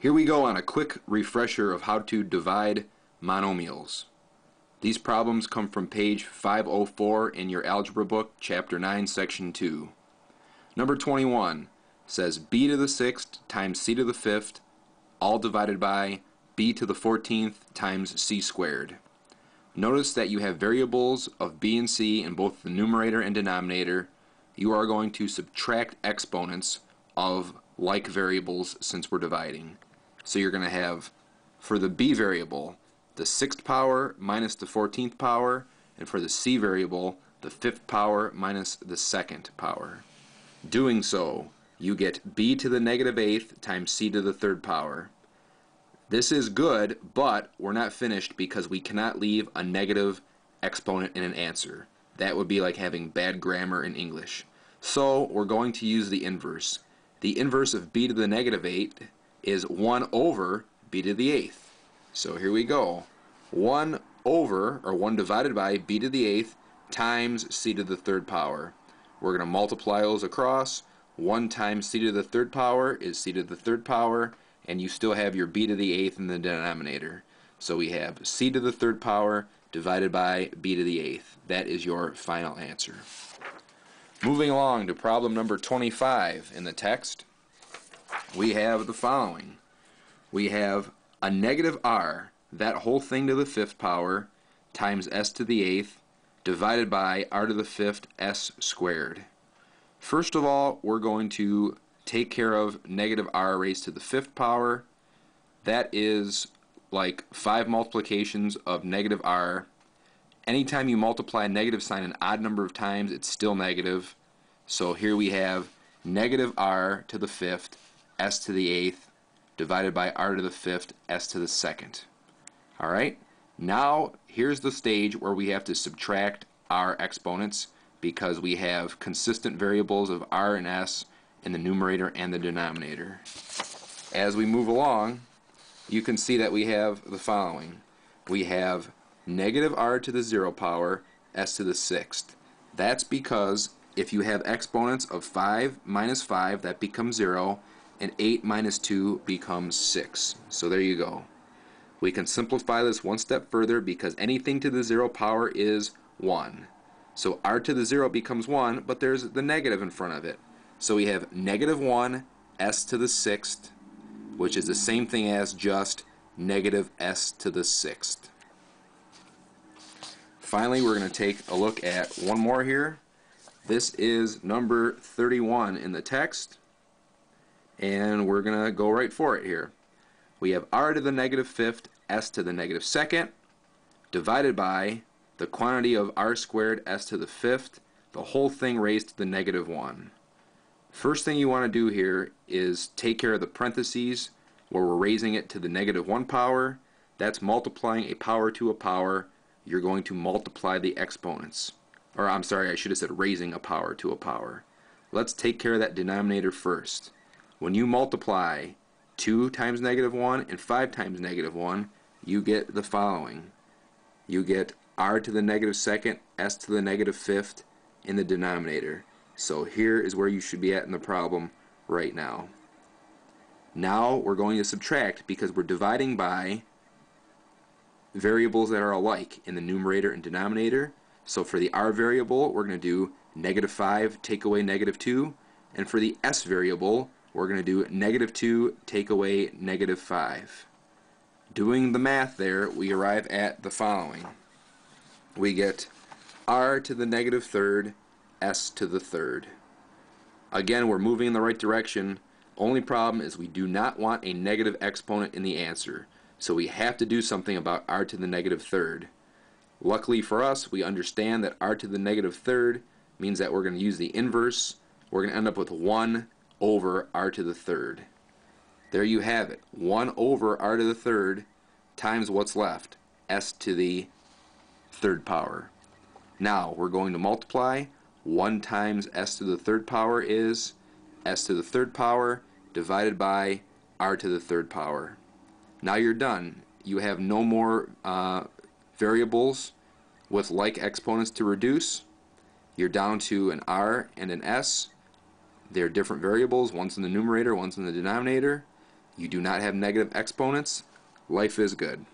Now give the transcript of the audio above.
Here we go on a quick refresher of how to divide monomials. These problems come from page 504 in your algebra book, chapter 9, section 2. Number 21 says b to the sixth times c to the fifth, all divided by b to the 14th times c squared. Notice that you have variables of b and c in both the numerator and denominator. You are going to subtract exponents of like variables since we're dividing. So you're going to have, for the b variable, the sixth power minus the 14th power, and for the c variable, the fifth power minus the second power. Doing so, you get b to the negative eighth times c to the third power. This is good, but we're not finished because we cannot leave a negative exponent in an answer. That would be like having bad grammar in English. So we're going to use the inverse. The inverse of b to the negative 8 is 1 over b to the 8th. So here we go. 1 over, or 1 divided by b to the 8th times c to the third power. We're going to multiply those across. 1 times c to the third power is c to the third power, and you still have your b to the 8th in the denominator. So we have c to the third power divided by b to the 8th. That is your final answer. Moving along to problem number 25 in the text, we have the following. We have a negative r, that whole thing to the fifth power, times s to the eighth, divided by r to the fifth s squared. First of all, we're going to take care of negative r raised to the fifth power. That is like 5 multiplications of negative r. Anytime you multiply a negative sign an odd number of times, it's still negative. So here we have negative r to the fifth, s to the eighth, divided by r to the fifth, s to the second. Alright, now here's the stage where we have to subtract our exponents because we have consistent variables of r and s in the numerator and the denominator. As we move along, you can see that we have the following. We have negative r to the 0 power, s to the sixth. That's because if you have exponents of 5 minus 5, that becomes 0, and 8 minus 2 becomes 6. So there you go. We can simplify this one step further because anything to the 0 power is 1. So r to the 0 becomes 1, but there's the negative in front of it. So we have negative 1 s to the sixth, which is the same thing as just negative s to the sixth. Finally, we're going to take a look at one more here. This is number 31 in the text, and we're going to go right for it here. We have r to the negative fifth, s to the negative second, divided by the quantity of r squared s to the fifth, the whole thing raised to the negative 1. First thing you want to do here is take care of the parentheses where we're raising it to the negative 1 power. That's multiplying a power to a power. You're going to multiply the exponents. Or I'm sorry, I should have said raising a power to a power. Let's take care of that denominator first. When you multiply 2 times negative 1 and 5 times negative 1, you get the following. You get r to the negative second, s to the negative fifth in the denominator. So here is where you should be at in the problem right now. Now we're going to subtract because we're dividing by variables that are alike in the numerator and denominator. So for the r variable, we're going to do negative 5 take away negative 2. And for the s variable, we're going to do negative 2 take away negative 5. Doing the math there, we arrive at the following we get r to the negative third, s to the third. Again, we're moving in the right direction. Only problem is we do not want a negative exponent in the answer. So we have to do something about r to the negative third. Luckily for us, we understand that r to the negative third means that we're going to use the inverse. We're going to end up with 1 over r to the third. There you have it. 1 over r to the third times what's left, s to the third power. Now we're going to multiply. 1 times s to the third power is s to the third power divided by r to the third power. Now you're done. You have no more uh, variables with like exponents to reduce. You're down to an r and an s. They're different variables. One's in the numerator, one's in the denominator. You do not have negative exponents, life is good.